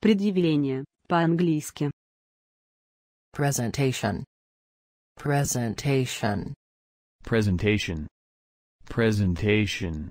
Предъявление, по-английски. Presentation. Presentation. Presentation. Presentation.